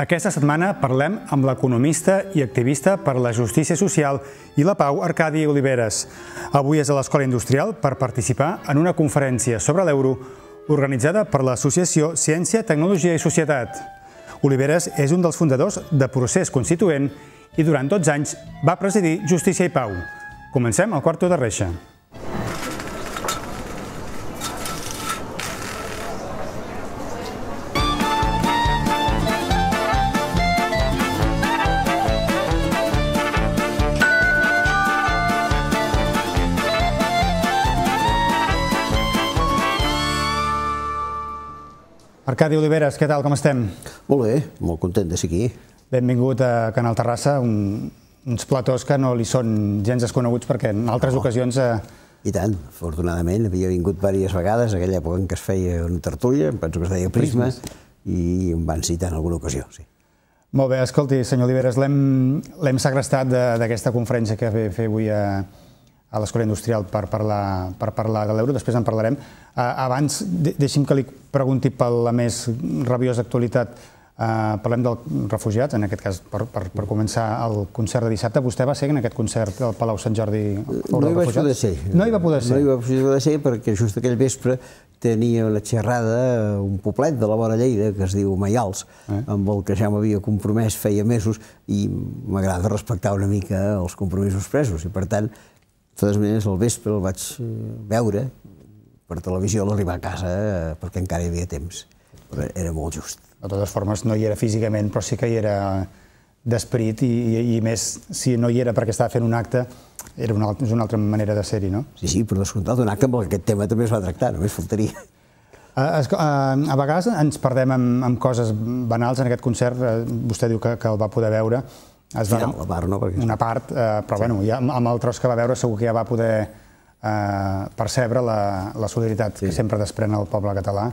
Aquesta setmana parlem amb l'economista i activista per la justícia social i la pau Arcadi Oliveres. Avui és a l'Escola Industrial per participar en una conferència sobre l'euro organitzada per l'associació Ciència, Tecnologia i Societat. Oliveres és un dels fundadors de Procés Constituent i durant 12 anys va presidir Justícia i Pau. Comencem al quarto de reixa. Arcadi Oliveres, què tal, com estem? Molt bé, molt content de ser aquí. Benvingut a Canal Terrassa, un, uns platós que no li són gens desconeguts perquè en altres no. ocasions... Eh... I tant, afortunadament, havia vingut diverses vegades, aquella època en què es feia una tertúlia, em penso que es deia Prisma, Prismes. i em van citar en alguna ocasió, sí. Molt bé, escolti, senyor Oliveres, l'hem segrestat d'aquesta conferència que ve fer avui a, a l'Escola Industrial per parlar, per parlar de l'euro, després en parlarem. Uh, abans, de, deixi'm que li pregunti per la més rabiosa actualitat. Uh, parlem dels refugiats, en aquest cas, per, per, per començar el concert de dissabte. Vostè va ser en aquest concert al Palau Sant Jordi? No hi vaig poder ser. No hi va poder ser? No hi va poder ser perquè just aquell vespre tenia una xerrada, un poblet de la vora Lleida, que es diu Maials, eh? amb el que ja m'havia compromès feia mesos, i m'agrada respectar una mica els compromisos presos, i per tant de totes maneres, al vespre el vaig eh, veure per televisió a l'arribar a casa eh, perquè encara hi havia temps. Però era molt just. De totes formes, no hi era físicament, però sí que hi era d'esperit i, i, i més si no hi era perquè estava fent un acte, era una, és una altra manera de ser-hi, no? Sí, sí, però descomptat, un acte amb aquest tema també es va tractar, només faltaria. A, a, a vegades ens perdem amb, amb coses banals en aquest concert, vostè diu que, que el va poder veure, es va, Final, la part, no? Perquè... Una part, eh, però sí. bueno, ja, amb el tros que va veure segur que ja va poder eh, percebre la, la solidaritat sí. que sempre desprèn el poble català,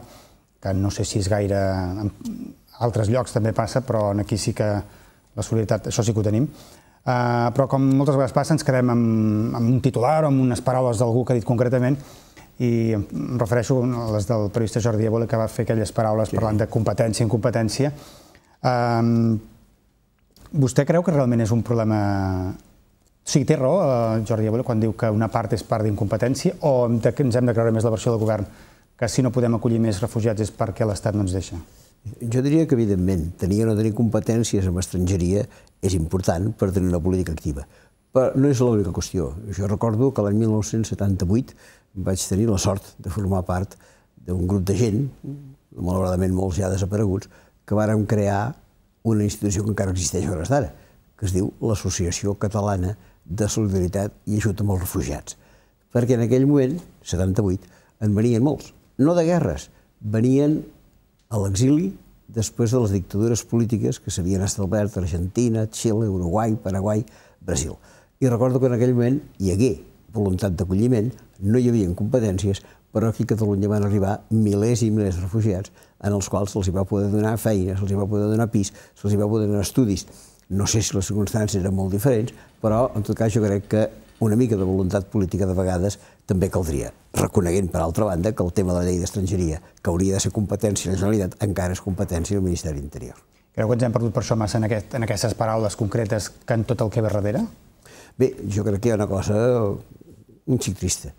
que no sé si és gaire... En altres llocs també passa, però aquí sí que la solidaritat, això sí que ho tenim. Uh, però com moltes vegades passa, ens quedem amb, amb un titular o amb unes paraules d'algú que ha dit concretament i em refereixo a les del periodista Jordi Évole que va fer aquelles paraules sí. parlant de competència i incompetència. Uh, Vostè creu que realment és un problema... O sigui, té raó eh, Jordi Abuelo quan diu que una part és part d'incompetència o que ens hem de creure més la versió del govern que si no podem acollir més refugiats és perquè l'Estat no ens deixa? Jo diria que, evidentment, tenir o no tenir competències en estrangeria és important per tenir una política activa. Però no és l'única qüestió. Jo recordo que l'any 1978 vaig tenir la sort de formar part d'un grup de gent, malauradament molts ja desapareguts, que vàrem crear una institució que encara existeix a hores d'ara, que es diu l'Associació Catalana de Solidaritat i Ajut amb els Refugiats. Perquè en aquell moment, 78, en venien molts. No de guerres, venien a l'exili després de les dictadures polítiques que s'havien establert a Argentina, Xile, Uruguai, Paraguai, Brasil. I recordo que en aquell moment hi hagué voluntat d'acolliment, no hi havia competències, però aquí a Catalunya van arribar milers i milers de refugiats en els quals se'ls va poder donar feina, se'ls va poder donar pis, se'ls va poder donar estudis. No sé si les circumstàncies eren molt diferents, però en tot cas jo crec que una mica de voluntat política de vegades també caldria, reconeguent, per altra banda, que el tema de la llei d'estrangeria, que hauria de ser competència de la Generalitat, encara és competència del Ministeri d'Interior. Creu que ens hem perdut per això massa en, aquest, en aquestes paraules concretes que en tot el que ve darrere? Bé, jo crec que hi ha una cosa un xic trista,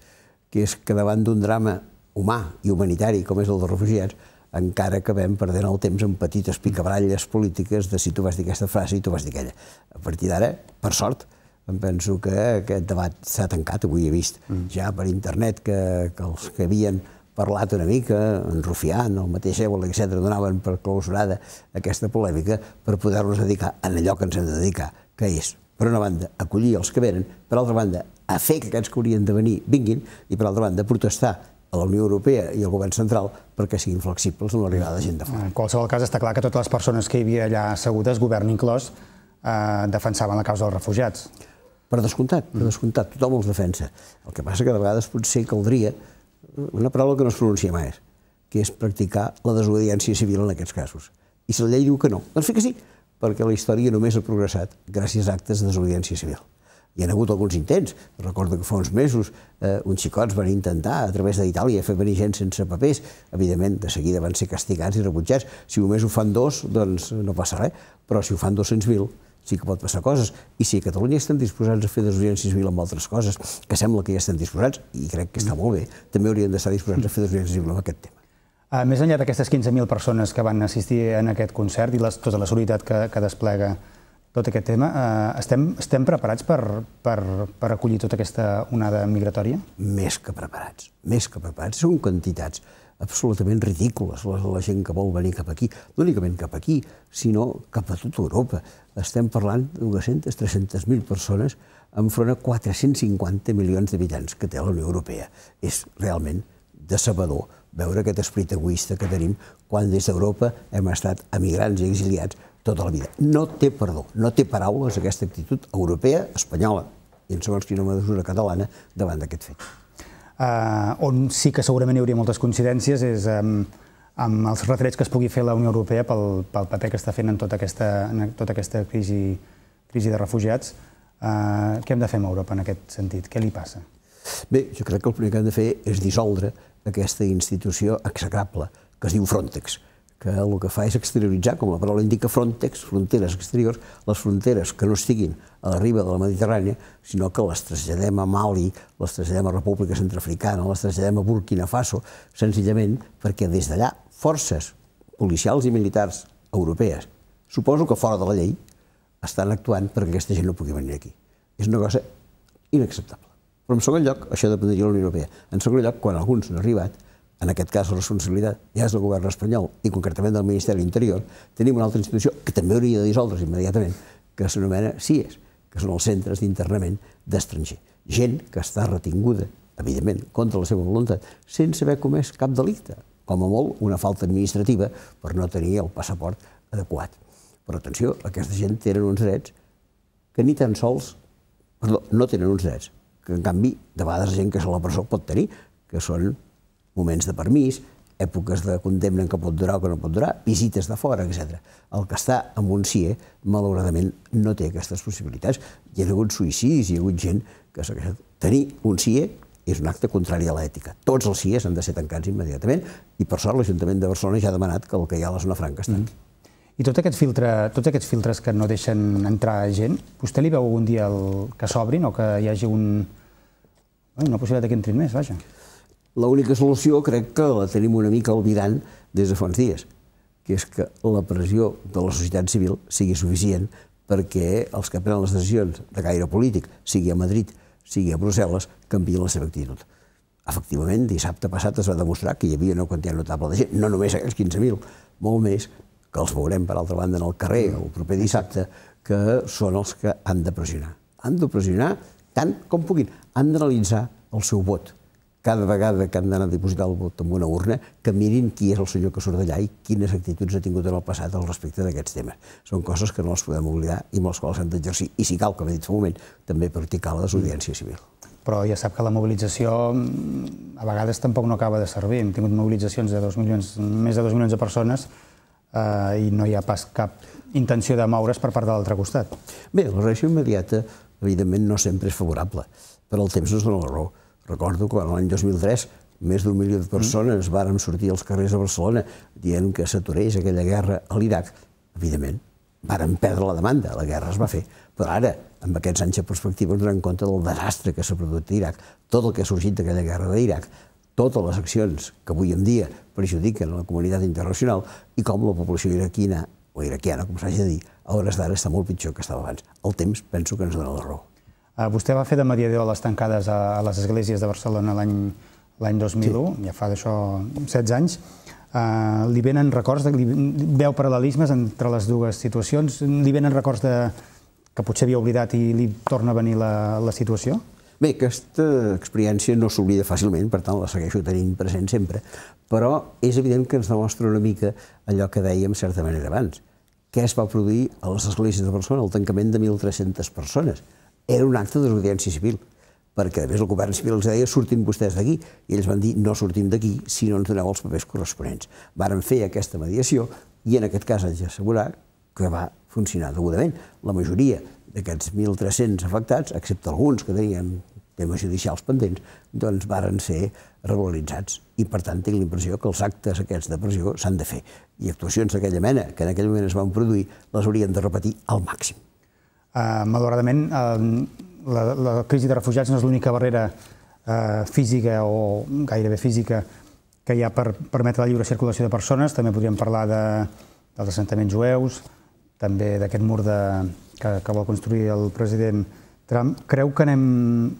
que és que davant d'un drama humà i humanitari com és el dels refugiats, encara acabem perdent el temps en petites picabralles polítiques de si tu vas dir aquesta frase i tu vas dir aquella. A partir d'ara, per sort, em penso que aquest debat s'ha tancat, avui he vist mm. ja per internet que, que els que havien parlat una mica, en Rufián, el mateix Evola, etc., donaven per clausurada aquesta polèmica per poder-nos dedicar en allò que ens hem de dedicar, que és, per una banda, acollir els que venen, per altra banda, a fer que aquests que haurien de venir vinguin, i per altra banda, protestar a la Unió Europea i al govern central perquè siguin flexibles en l'arribada de gent de fora. En qualsevol cas, està clar que totes les persones que hi havia allà assegudes, govern inclòs, eh, defensaven la causa dels refugiats. Per descomptat, per descomptat, tothom els defensa. El que passa que de vegades potser caldria una paraula que no es pronuncia mai, que és practicar la desobediència civil en aquests casos. I si la llei diu que no, doncs sí que sí, perquè la història només ha progressat gràcies a actes de desobediència civil. hi ha hagut alguns intents. Recordo que fa uns mesos eh, uns xicots van intentar, a través d'Itàlia, fer venir gent sense papers. Evidentment, de seguida van ser castigats i rebutjats. Si només ho fan dos, doncs no passa res. Però si ho fan 200.000, sí que pot passar coses. I si a Catalunya estan disposats a fer desobediència civil amb altres coses, que sembla que ja estan disposats, i crec que està molt bé, també haurien d'estar disposats a fer desobediència civil amb aquest tema. Uh, més enllà d'aquestes 15.000 persones que van assistir en aquest concert i les, tota la solidaritat que, que desplega tot aquest tema, uh, estem, estem preparats per, per, per acollir tota aquesta onada migratòria? Més que preparats, més que preparats. Són quantitats absolutament ridícules, la, la gent que vol venir cap aquí, no únicament cap aquí, sinó cap a tota Europa. Estem parlant de 200-300.000 persones enfront a 450 milions d'habitants que té la Unió Europea. És realment decebedor veure aquest esperit egoista que tenim quan des d'Europa hem estat emigrants i exiliats tota la vida. No té perdó, no té paraules aquesta actitud europea, espanyola i en segons quina mesura catalana davant d'aquest fet. Uh, on sí que segurament hi hauria moltes coincidències és um, amb els retrets que es pugui fer la Unió Europea pel, pel paper que està fent en tota aquesta, en tota aquesta crisi, crisi de refugiats. Uh, què hem de fer amb Europa en aquest sentit? Què li passa? Bé, jo crec que el primer que hem de fer és dissoldre aquesta institució execrable que es diu Frontex, que el que fa és exterioritzar, com la paraula indica Frontex, fronteres exteriors, les fronteres que no estiguin a la riba de la Mediterrània, sinó que les traslladem a Mali, les traslladem a República Centrafricana, les traslladem a Burkina Faso, senzillament perquè des d'allà forces policials i militars europees, suposo que fora de la llei, estan actuant perquè aquesta gent no pugui venir aquí. És una cosa inacceptable. Però en segon lloc, això de la Unió Europea. En segon lloc, quan alguns no han arribat, en aquest cas la responsabilitat ja és del govern espanyol i concretament del Ministeri de l'Interior, tenim una altra institució que també hauria de dissoldre's immediatament, que s'anomena CIES, que són els centres d'internament d'estranger. Gent que està retinguda, evidentment, contra la seva voluntat, sense haver comès cap delicte, com a molt una falta administrativa per no tenir el passaport adequat. Però atenció, aquesta gent tenen uns drets que ni tan sols, perdó, no tenen uns drets, que en canvi de vegades la gent que és a la presó pot tenir, que són moments de permís, èpoques de condemna en què pot durar o que no pot durar, visites de fora, etc. El que està amb un CIE, malauradament, no té aquestes possibilitats. Hi ha hagut suïcidis, hi ha hagut gent que s'ha queixat. Tenir un CIE és un acte contrari a l'ètica. Tots els CIEs han de ser tancats immediatament i, per sort, l'Ajuntament de Barcelona ja ha demanat que el que hi ha a la zona franca es tanqui. Mm. I tot aquest filtre, tots aquests filtres que no deixen entrar gent, vostè li veu algun dia el, que s'obrin o que hi hagi un, una possibilitat que entrin més, vaja? L'única solució crec que la tenim una mica oblidant des de fa uns dies, que és que la pressió de la societat civil sigui suficient perquè els que prenen les decisions de gaire polític, sigui a Madrid, sigui a Brussel·les, canvien la seva actitud. Efectivament, dissabte passat es va demostrar que hi havia una quantitat notable de gent, no només aquells 15.000, molt més, que els veurem, per altra banda, en el carrer el proper dissabte, que són els que han de pressionar. Han de pressionar tant com puguin. Han d'analitzar el seu vot. Cada vegada que han d'anar a dipositar el vot en una urna, que mirin qui és el senyor que surt d'allà i quines actituds ha tingut en el passat al respecte d'aquests temes. Són coses que no les podem oblidar i amb les quals han d'exercir. I si cal, com he dit fa un moment, també practicar la desobediència civil. Però ja sap que la mobilització mm, a vegades tampoc no acaba de servir. Hem tingut mobilitzacions de dos milions, més de dos milions de persones eh, i no hi ha pas cap intenció de moure's per part de l'altre costat. Bé, la reacció immediata, evidentment, no sempre és favorable, però el temps ens dona la raó. Recordo que l'any 2003 més d'un milió de persones mm. varen sortir als carrers de Barcelona dient que s'aturés aquella guerra a l'Iraq. Evidentment, varen perdre la demanda, la guerra es va fer. Però ara, amb aquests anys de perspectiva, ens donem compte del desastre que s'ha produït a Iraq, tot el que ha sorgit d'aquella guerra d'Iraq, totes les accions que avui en dia perjudiquen la comunitat internacional i com la població iraquina o iraquiana, com s'hagi de dir, a hores d'ara està molt pitjor que estava abans. El temps penso que ens dona la raó. Uh, vostè va fer de mediador a les tancades a, les esglésies de Barcelona l'any l'any 2001, sí. ja fa d'això 16 anys. Uh, li venen records, de, li, veu paral·lelismes entre les dues situacions? Li venen records de, que potser havia oblidat i li torna a venir la, la situació? Bé, aquesta experiència no s'oblida fàcilment, per tant la segueixo tenint present sempre, però és evident que ens demostra una mica allò que dèiem certa manera abans. Què es va produir a les esglésies de Barcelona? El tancament de 1.300 persones. Era un acte de desobediència civil, perquè a més el govern civil els deia surtin vostès d'aquí, i ells van dir no sortim d'aquí si no ens doneu els papers corresponents. Varen fer aquesta mediació i en aquest cas haig d'assegurar que va funcionar degudament. La majoria d'aquests 1.300 afectats, excepte alguns que tenien temes judicials pendents, doncs varen ser regularitzats. I, per tant, tinc la impressió que els actes aquests de pressió s'han de fer. I actuacions d'aquella mena, que en aquell moment es van produir, les haurien de repetir al màxim. Uh, malauradament, la, la crisi de refugiats no és l'única barrera uh, física o gairebé física que hi ha per permetre la lliure circulació de persones. També podríem parlar de, dels assentaments jueus, també d'aquest mur de, que, que vol construir el president Trump. Creu que anem,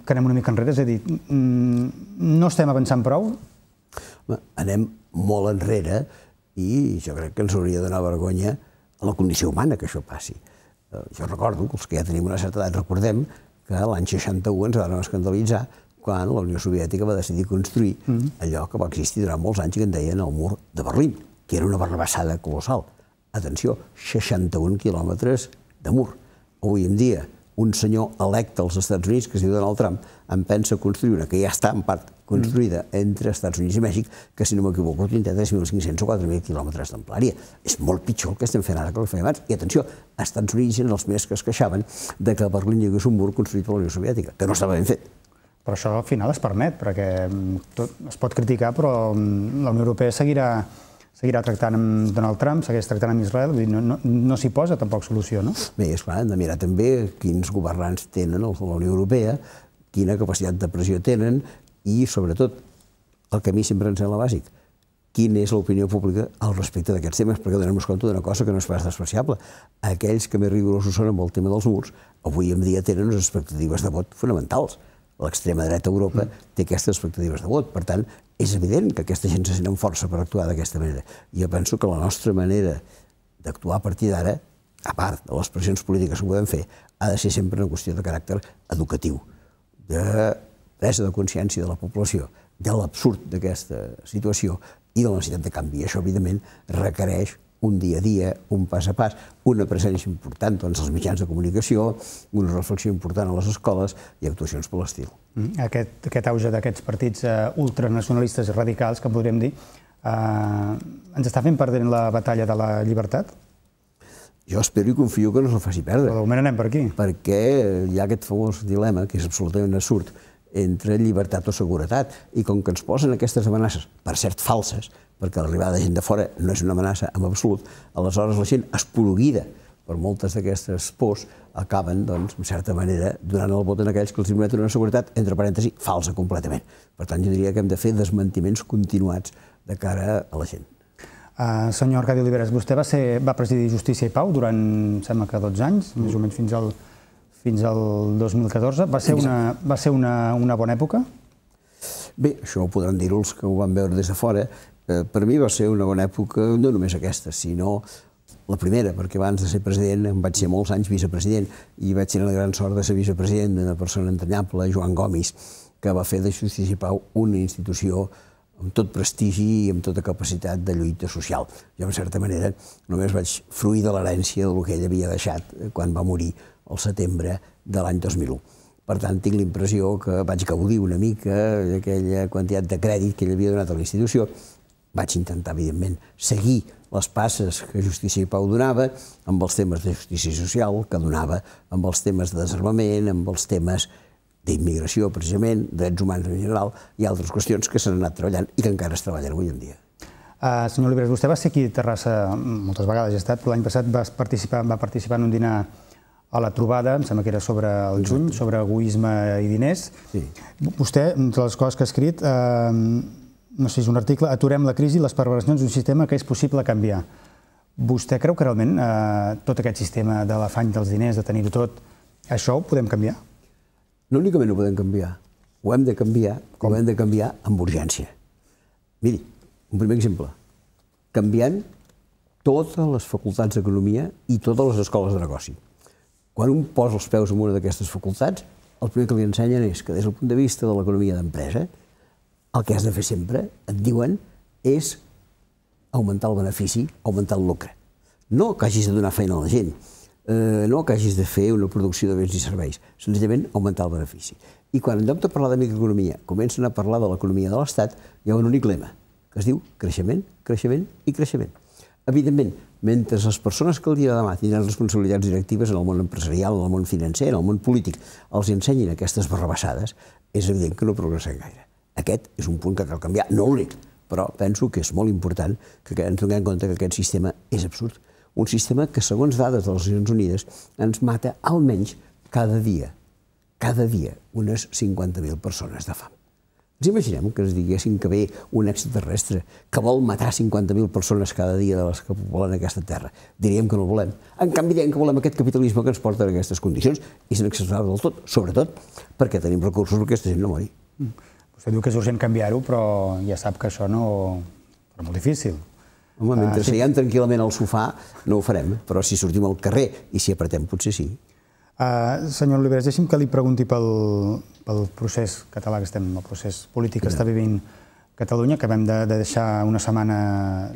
que anem una mica enrere? És a dir, mm, no estem avançant prou? Anem molt enrere i jo crec que ens hauria de donar vergonya a la condició humana que això passi. Eh, jo recordo que els que ja tenim una certa edat recordem que l'any 61 ens vam escandalitzar quan la Unió Soviètica va decidir construir mm allò que va existir durant molts anys i que en deien el mur de Berlín, que era una barrabassada colossal. Atenció, 61 quilòmetres de mur. Avui en dia, un senyor electe als Estats Units, que es diu Donald Trump, en pensa construir una que ja està en part construïda mm. entre Estats Units i Mèxic, que si no m'equivoco tindrà 3.500 o 4.000 quilòmetres d'amplària. És molt pitjor el que estem fent ara que el que fèiem abans. I atenció, als Estats Units eren els més que es queixaven de que Berlín hi hagués un mur construït per la Unió Soviètica, que no estava ben fet. Però això al final es permet, perquè mm, tot, es pot criticar, però mm, la Unió Europea seguirà seguirà tractant amb Donald Trump, segueix tractant amb Israel, vull dir, no, no, no s'hi posa tampoc solució, no? Bé, esclar, hem de mirar també quins governants tenen els de la Unió Europea, quina capacitat de pressió tenen i, sobretot, el mi sempre em sembla bàsic, quina és l'opinió pública al respecte d'aquests temes, perquè donem-nos compte d'una cosa que no és pas despreciable. Aquells que més rigorosos són amb el tema dels murs, avui en dia tenen unes expectatives de vot fonamentals l'extrema dreta a Europa mm. té aquestes expectatives de vot. Per tant, és evident que aquesta gent se sent amb força per actuar d'aquesta manera. Jo penso que la nostra manera d'actuar a partir d'ara, a part de les pressions polítiques que podem fer, ha de ser sempre una qüestió de caràcter educatiu, de presa de consciència de la població, de l'absurd d'aquesta situació i de la necessitat de canvi. Això, evidentment, requereix un dia a dia, un pas a pas, una presència important doncs, als mitjans de comunicació, una reflexió important a les escoles i actuacions per l'estil. Mm, aquest, aquest auge d'aquests partits uh, ultranacionalistes i radicals, que podríem dir, uh, ens està fent perdent la batalla de la llibertat? Jo espero i confio que no se'l faci perdre. Però de moment anem per aquí. Perquè hi ha aquest famós dilema, que és absolutament absurd, entre llibertat o seguretat. I com que ens posen aquestes amenaces, per cert falses, perquè l'arribada de gent de fora no és una amenaça en absolut, aleshores la gent esporuguida per moltes d'aquestes pors acaben, doncs, en certa manera, donant el vot en aquells que els prometen una seguretat, entre parèntesis, falsa completament. Per tant, jo diria que hem de fer desmentiments continuats de cara a la gent. Uh, senyor Arcadi Oliveres, vostè va, ser, va presidir Justícia i Pau durant, sembla que 12 anys, més o menys fins al, fins al 2014. Va ser, una, va ser una, una bona època? Bé, això ho podran dir els que ho van veure des de fora. Eh, per mi va ser una bona època, no només aquesta, sinó la primera, perquè abans de ser president em vaig ser molts anys vicepresident i vaig tenir la gran sort de ser vicepresident d'una persona entranyable, Joan Gomis, que va fer de Justícia i Pau una institució amb tot prestigi i amb tota capacitat de lluita social. Jo, en certa manera, només vaig fruir de l'herència del que ell havia deixat quan va morir el setembre de l'any 2001. Per tant, tinc l'impressió que vaig gaudir una mica d'aquella quantitat de crèdit que ell havia donat a la institució vaig intentar, evidentment, seguir les passes que Justícia i Pau donava amb els temes de justícia social que donava, amb els temes de desarmament, amb els temes d'immigració, precisament, drets humans en general, i altres qüestions que s'han anat treballant i que encara es treballen avui en dia. Uh, senyor Oliveres, vostè va ser aquí a Terrassa moltes vegades, ha estat, l'any passat va participar, va participar en un dinar a la trobada, em sembla que era sobre el juny, sobre egoisme i diners. Sí. Vostè, entre les coses que ha escrit, eh, no sé, és un article, aturem la crisi i les perversions d'un sistema que és possible canviar. Vostè creu que realment eh, tot aquest sistema de l'afany dels diners, de tenir-ho tot, això ho podem canviar? No únicament ho podem canviar, ho hem de canviar, Com? ho hem de canviar amb urgència. Miri, un primer exemple. Canviant totes les facultats d'economia i totes les escoles de negoci. Quan un posa els peus en una d'aquestes facultats, el primer que li ensenyen és que des del punt de vista de l'economia d'empresa, el que has de fer sempre, et diuen, és augmentar el benefici, augmentar el lucre. No que hagis de donar feina a la gent, eh, no que hagis de fer una producció de béns i serveis, senzillament augmentar el benefici. I quan en lloc de parlar de microeconomia comencen a parlar de l'economia de l'Estat, hi ha un únic lema, que es diu creixement, creixement i creixement. Evidentment, mentre les persones que el dia de demà tindran responsabilitats directives en el món empresarial, en el món financer, en el món polític, els ensenyin aquestes barrabassades, és evident que no progressem gaire. Aquest és un punt que cal canviar, no únic, però penso que és molt important que ens donem compte que aquest sistema és absurd. Un sistema que, segons dades de les Nacions Unides, ens mata almenys cada dia, cada dia, unes 50.000 persones de fam. Ens imaginem que ens diguessin que ve un extraterrestre que vol matar 50.000 persones cada dia de les que populen aquesta terra. Diríem que no el volem. En canvi, diem que volem aquest capitalisme que ens porta en aquestes condicions i és inaccessible del tot, sobretot perquè tenim recursos perquè aquesta gent no mori. Mm. Vostè diu que és urgent canviar-ho, però ja sap que això no... és molt difícil. Home, mentre uh, sí. seguim tranquil·lament al sofà, no ho farem, però si sortim al carrer i si apretem, potser sí. Uh, senyor Oliveres, deixi'm que li pregunti pel, pel procés català que estem, el procés polític que està vivint Catalunya. Acabem de, de deixar una setmana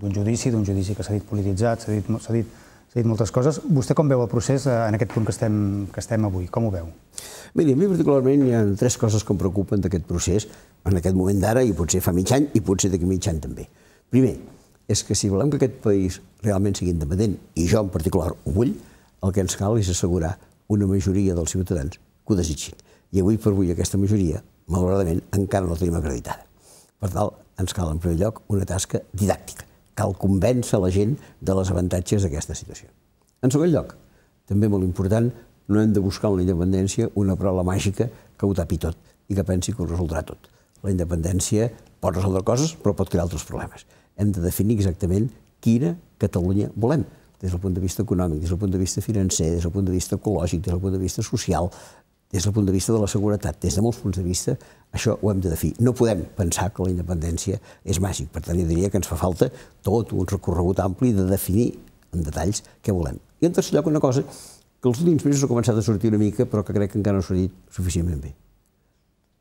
d'un judici, d'un judici que s'ha dit polititzat, s'ha dit, dit, dit moltes coses. Vostè com veu el procés eh, en aquest punt que estem, que estem avui? Com ho veu? Miri, a mi particularment hi ha tres coses que em preocupen d'aquest procés en aquest moment d'ara i potser fa mig any i potser d'aquí mig any també. Primer, és que si volem que aquest país realment sigui independent, i jo en particular ho vull, el que ens cal és assegurar una majoria dels ciutadans que ho desitgin. I avui per avui aquesta majoria, malauradament, encara no la tenim acreditada. Per tal, ens cal en primer lloc una tasca didàctica. Cal convèncer la gent de les avantatges d'aquesta situació. En segon lloc, també molt important, no hem de buscar en la independència una paraula màgica que ho tapi tot i que pensi que ho resoldrà tot. La independència pot resoldre coses, però pot crear altres problemes. Hem de definir exactament quina Catalunya volem des del punt de vista econòmic, des del punt de vista financer, des del punt de vista ecològic, des del punt de vista social, des del punt de vista de la seguretat, des de molts punts de vista, això ho hem de definir. No podem pensar que la independència és màgic. Per tant, jo diria que ens fa falta tot un recorregut ampli de definir en detalls què volem. I en tercer lloc, una cosa que els últims mesos ha començat a sortir una mica, però que crec que encara no s'ha dit suficientment bé.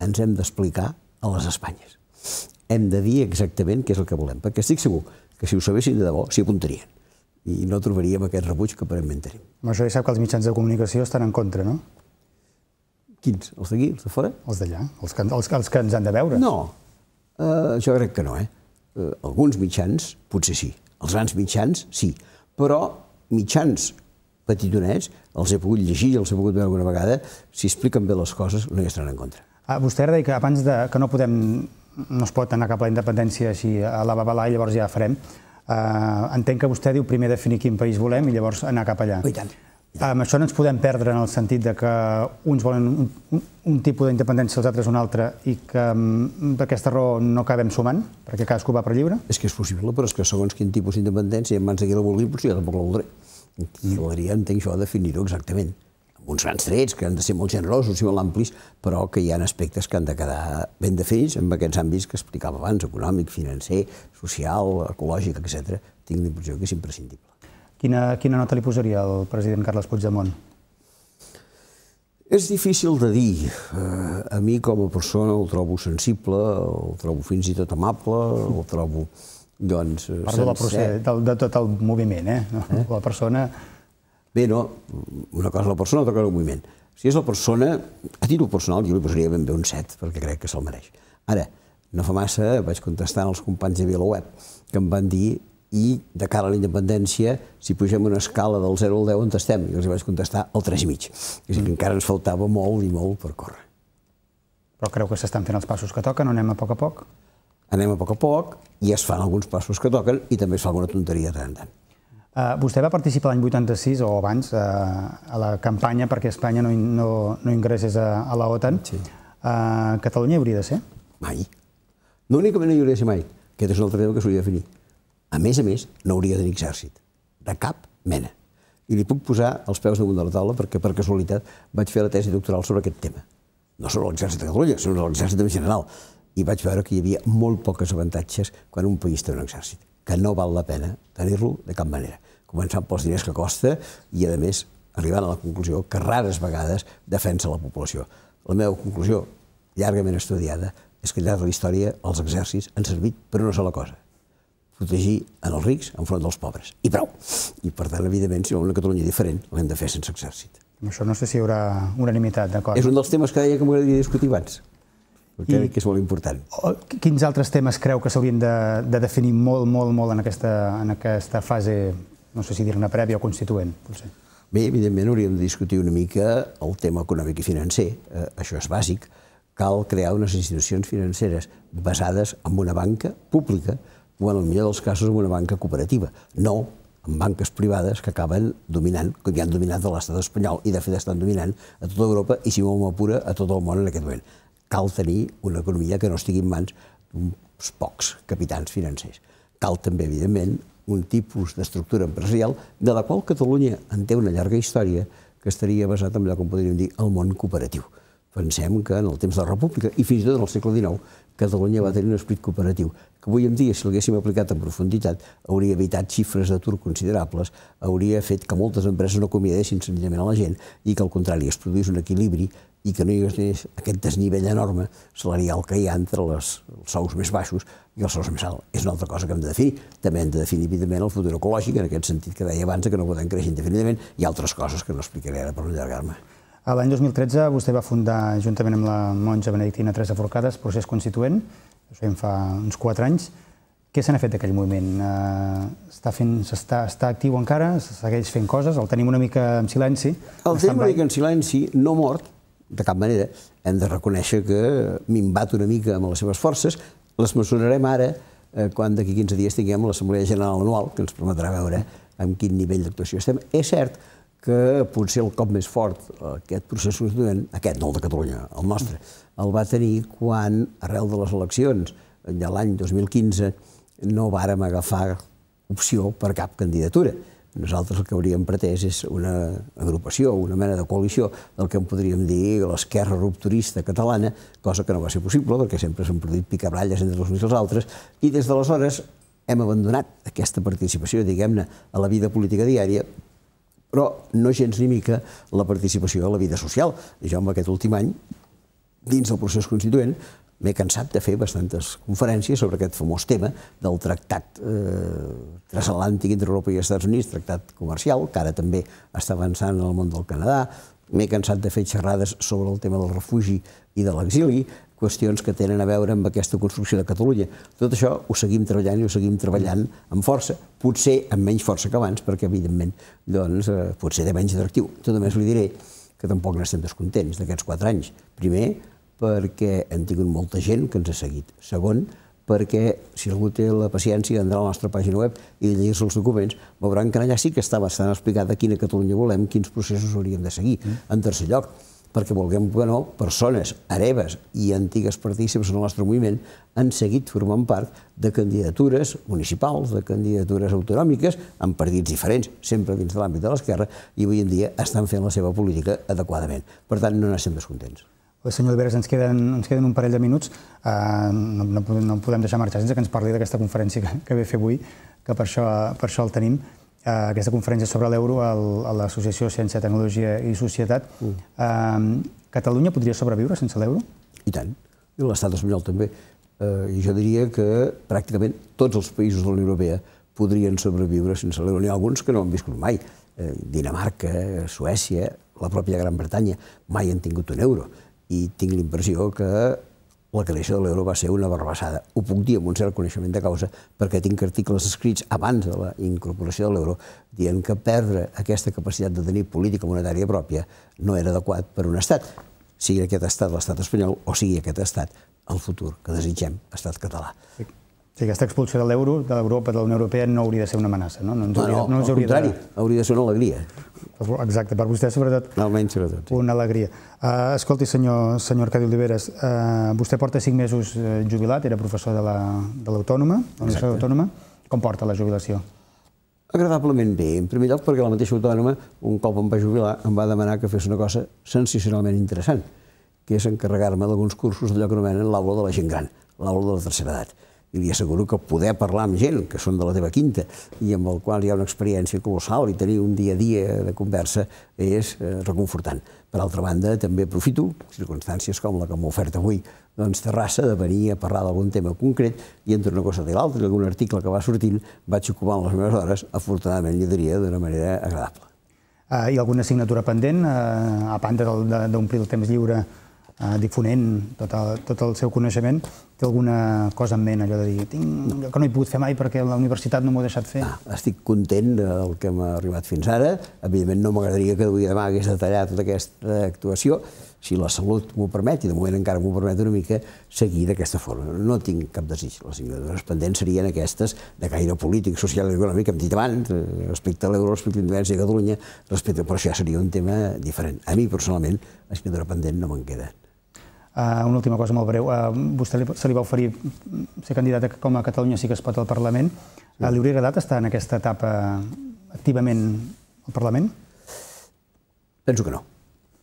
Ens hem d'explicar a les Espanyes. Hem de dir exactament què és el que volem, perquè estic segur que si ho sabessin de debò, s'hi apuntarien i no trobaríem aquest rebuig que aparentment tenim. Amb això ja sap que els mitjans de comunicació estan en contra, no? Quins? Els d'aquí? Els de fora? Els d'allà, els, que, els, els que ens han de veure. No, uh, jo crec que no, eh? Uh, alguns mitjans, potser sí. Els grans mitjans, sí. Però mitjans petitonets, els he pogut llegir, els he pogut veure alguna vegada, si expliquen bé les coses, no hi estaran en contra. Ah, vostè ara deia que abans de, que no podem, no es pot anar cap a la independència així a la babalà i llavors ja farem. Uh, entenc que vostè diu primer definir quin país volem i llavors anar cap allà. I tant. Amb això no ens podem perdre en el sentit de que uns volen un, un, un tipus d'independència, els altres un altre, i que per aquesta raó no acabem sumant, perquè cadascú va per lliure? És que és possible, però és que segons quin tipus d'independència, en mans de qui la vulgui, potser jo tampoc la voldré. Mm. Caldria, entenc jo, definir-ho exactament uns grans trets que han de ser molt generosos i molt amplis, però que hi ha aspectes que han de quedar ben definits en aquests àmbits que explicava abans, econòmic, financer, social, ecològic, etc. Tinc l'impressió que és imprescindible. Quina, quina nota li posaria al president Carles Puigdemont? És difícil de dir. Uh, a mi, com a persona, el trobo sensible, el trobo fins i tot amable, el trobo, doncs, Parlo del del, de tot el moviment, eh? eh? La persona Bé, no, una cosa la persona, altra cosa el moviment. Si és la persona, a títol personal jo li posaria ben bé un 7, perquè crec que se'l mereix. Ara, no fa massa vaig contestar als companys de VilaWeb que em van dir i de cara a la independència, si pugem una escala del 0 al 10, on estem? I els vaig contestar el 3,5. És a dir, que encara ens faltava molt i molt per córrer. Però creu que s'estan fent els passos que toquen o anem a poc a poc? Anem a poc a poc i es fan alguns passos que toquen i també es fa alguna tonteria de tant en tant. Uh, vostè va participar l'any 86 o abans uh, a la campanya perquè Espanya no, no, no ingressés a, a la OTAN. Sí. Uh, Catalunya hi hauria de ser? Mai. No únicament no hi hauria de ser mai. Aquest és un altre tema que s'hauria de definir. A més a més, no hauria de tenir exèrcit. De cap mena. I li puc posar els peus damunt de la taula perquè, per casualitat, vaig fer la tesi doctoral sobre aquest tema. No sobre l'exèrcit de Catalunya, sinó sobre l'exèrcit en general. I vaig veure que hi havia molt poques avantatges quan un país té un exèrcit que no val la pena tenir-lo de cap manera. Començant pels diners que costa i, a més, arribant a la conclusió que rares vegades defensa la població. La meva conclusió, llargament estudiada, és que al llarg de la història els exèrcits han servit per una sola cosa, protegir en els rics enfront dels pobres. I prou. I per tant, evidentment, si una Catalunya diferent, l'hem de fer sense exèrcit. Això no sé si hi haurà unanimitat, d'acord? És un dels temes que deia que m'agradaria discutir abans. Crec I, que és molt important. Quins altres temes creu que s'haurien de, de definir molt, molt, molt en aquesta, en aquesta fase, no sé si dir-ne prèvia o constituent, potser? Bé, evidentment hauríem de discutir una mica el tema econòmic i financer, eh, això és bàsic. Cal crear unes institucions financeres basades en una banca pública o, en el millor dels casos, en una banca cooperativa. No amb banques privades que acaben dominant, com ja han dominat a l'estat espanyol, i de fet estan dominant a tota Europa i, si m'ho apura, a tot el món en aquest moment. Cal tenir una economia que no estigui en mans d'uns pocs capitans financers. Cal també, evidentment, un tipus d'estructura empresarial de la qual Catalunya en té una llarga història que estaria basat en allò que podríem dir el món cooperatiu. Pensem que en el temps de la República i fins i tot en el segle XIX Catalunya va tenir un esperit cooperatiu que avui en dia, si l'haguéssim aplicat en profunditat, hauria evitat xifres d'atur considerables, hauria fet que moltes empreses no acomiadessin senzillament a la gent i que, al contrari, es produís un equilibri i que no hi hagués aquest desnivell enorme salarial que hi ha entre les, els sous més baixos i els sous més alts. És una altra cosa que hem de definir. També hem de definir, evidentment, el futur ecològic, en aquest sentit que deia abans, que no podem créixer indefinidament, i altres coses que no explicaré ara per no allargar-me. L'any 2013 vostè va fundar, juntament amb la monja benedictina Teresa Forcades, Procés Constituent, això en fa uns quatre anys. Què se n'ha fet d'aquell moviment? Uh, està, fent, està, està actiu encara? Segueix fent coses? El tenim una mica en silenci? El tenim una mica en silenci, no mort, de cap manera. Hem de reconèixer que minvat una mica amb les seves forces, les mesurarem ara eh, quan d'aquí 15 dies tinguem l'Assemblea General Anual, que ens permetrà veure en quin nivell d'actuació estem. És cert que potser el cop més fort aquest procés constituent, aquest no el de Catalunya, el nostre, el va tenir quan, arrel de les eleccions de l'any 2015, no vàrem agafar opció per cap candidatura. Nosaltres el que hauríem pretès és una agrupació, una mena de coalició del que en podríem dir l'esquerra rupturista catalana, cosa que no va ser possible perquè sempre s'han produït picabralles entre els uns i els altres, i des d'aleshores hem abandonat aquesta participació, diguem-ne, a la vida política diària, però no gens ni mica la participació a la vida social. Jo, en aquest últim any, dins del procés constituent, m'he cansat de fer bastantes conferències sobre aquest famós tema del tractat eh, transatlàntic entre Europa i Estats Units, tractat comercial, que ara també està avançant en el món del Canadà. M'he cansat de fer xerrades sobre el tema del refugi i de l'exili, qüestions que tenen a veure amb aquesta construcció de Catalunya. Tot això ho seguim treballant i ho seguim treballant amb força, potser amb menys força que abans, perquè, evidentment, doncs, eh, potser de menys atractiu. Tot només li diré que tampoc n'estem descontents d'aquests quatre anys. Primer, perquè hem tingut molta gent que ens ha seguit. Segon, perquè si algú té la paciència d'entrar a la nostra pàgina web i llegir-se els documents, veuran que allà sí que està bastant explicat a quina Catalunya volem, quins processos hauríem de seguir. Mm. En tercer lloc, perquè vulguem que no, persones hereves i antigues partícips del nostre moviment han seguit formant part de candidatures municipals, de candidatures autonòmiques, en partits diferents, sempre dins de l'àmbit de l'esquerra, i avui en dia estan fent la seva política adequadament. Per tant, no n'estem descontents. Senyor Alberes, ens queden, ens queden un parell de minuts. Uh, no, no, no podem deixar marxar sense que ens parli d'aquesta conferència que, que ve fer avui, que per això, per això el tenim. Uh, aquesta conferència sobre l'euro a l'Associació Ciència, Tecnologia i Societat. Uh, Catalunya podria sobreviure sense l'euro? I tant. I l'estat espanyol també. Uh, I jo diria que pràcticament tots els països de la Unió Europea podrien sobreviure sense l'euro. N'hi ha alguns que no han viscut mai. Uh, Dinamarca, Suècia, la pròpia Gran Bretanya mai han tingut un euro i tinc l'impressió que la creació de l'euro va ser una barbassada. Ho puc dir amb un cert coneixement de causa perquè tinc articles escrits abans de la incorporació de l'euro dient que perdre aquesta capacitat de tenir política monetària pròpia no era adequat per un estat, sigui aquest estat l'estat espanyol o sigui aquest estat el futur que desitgem, estat català. Sí, aquesta expulsió de l'euro, de l'Europa, de la Unió Europea, no hauria de ser una amenaça, no? No, ens hauria, no, no, no ens hauria al contrari, de... hauria de ser una alegria. Exacte, per vostè sobretot. Almenys sobretot. Sí. Una alegria. Uh, escolti, senyor, senyor Arcadi Oliveres, uh, vostè porta cinc mesos uh, jubilat, era professor de l'Autònoma, la, de Universitat Autònoma. Com porta la jubilació? Agradablement bé. En primer lloc, perquè la mateixa autònoma, un cop em va jubilar, em va demanar que fes una cosa sensacionalment interessant, que és encarregar-me d'alguns cursos d'allò que anomenen l'aula de la gent gran, l'aula de la tercera edat i li asseguro que poder parlar amb gent que són de la teva quinta i amb el qual hi ha una experiència colossal i tenir un dia a dia de conversa és eh, reconfortant. Per altra banda, també aprofito circumstàncies com la que m'ha ofert avui doncs, Terrassa de venir a parlar d'algun tema concret i entre una cosa i l'altra, algun article que va sortint, vaig ocupant les meves hores, afortunadament, li diria, d'una manera agradable. Uh, I alguna assignatura pendent, uh, a banda d'omplir el temps lliure difonent tot el, tot el seu coneixement, té alguna cosa en ment, allò de dir, tinc allò que no he pogut fer mai perquè la universitat no m'ho ha deixat fer? Ah, estic content del que m'ha arribat fins ara. Evidentment no m'agradaria que d'avui demà hagués detallat tota aquesta actuació, si la salut m'ho permet, i de moment encara m'ho permet una mica, seguir d'aquesta forma. No tinc cap desig. Les signatures pendents serien aquestes de caire polític, social i econòmic, que hem dit abans, eh, respecte a l'euro, respecte a l'independència de Catalunya, respecte, però això seria un tema diferent. A mi, personalment, la signatura pendent no me'n queda. Uh, una última cosa molt breu. Uh, vostè li, se li va oferir ser candidat com a Catalunya sí que es pot al Parlament. Uh, li hauria agradat estar en aquesta etapa activament al Parlament? Penso que no.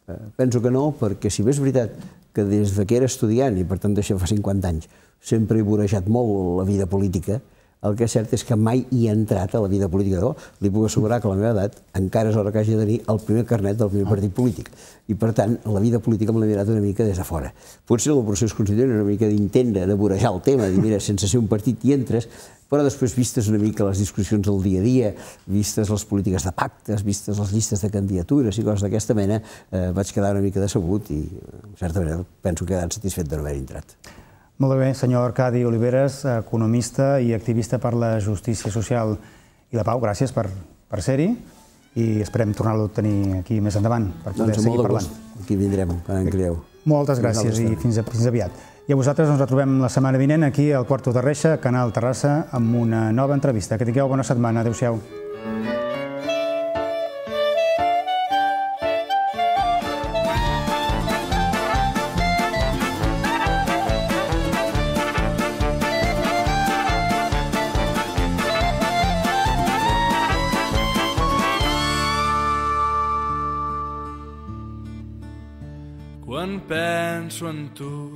Uh, penso que no, perquè si bé és veritat que des de que era estudiant, i per tant d'això fa 50 anys, sempre he vorejat molt la vida política, el que és cert és que mai hi he entrat a la vida política. No? Li puc assegurar que a la meva edat encara és hora que hagi de tenir el primer carnet del primer partit polític. I, per tant, la vida política me l'he mirat una mica des de fora. Potser el procés constituent una mica d'intendre, de vorejar el tema, dir, mira, sense ser un partit hi entres, però després vistes una mica les discussions del dia a dia, vistes les polítiques de pactes, vistes les llistes de candidatures i coses d'aquesta mena, eh, vaig quedar una mica decebut i, en certa manera, penso que he quedat satisfet de no haver entrat. Molt bé, senyor Arcadi Oliveres, economista i activista per la justícia social i la pau. Gràcies per, per ser-hi i esperem tornar-lo a tenir aquí més endavant per poder doncs, seguir parlant. Aquí vindrem, quan en creieu. Moltes gràcies i fins, a, fins aviat. I a vosaltres ens retrobem la setmana vinent aquí al Quarto de Reixa, Canal Terrassa, amb una nova entrevista. Que tingueu bona setmana. Adéu-siau. Penso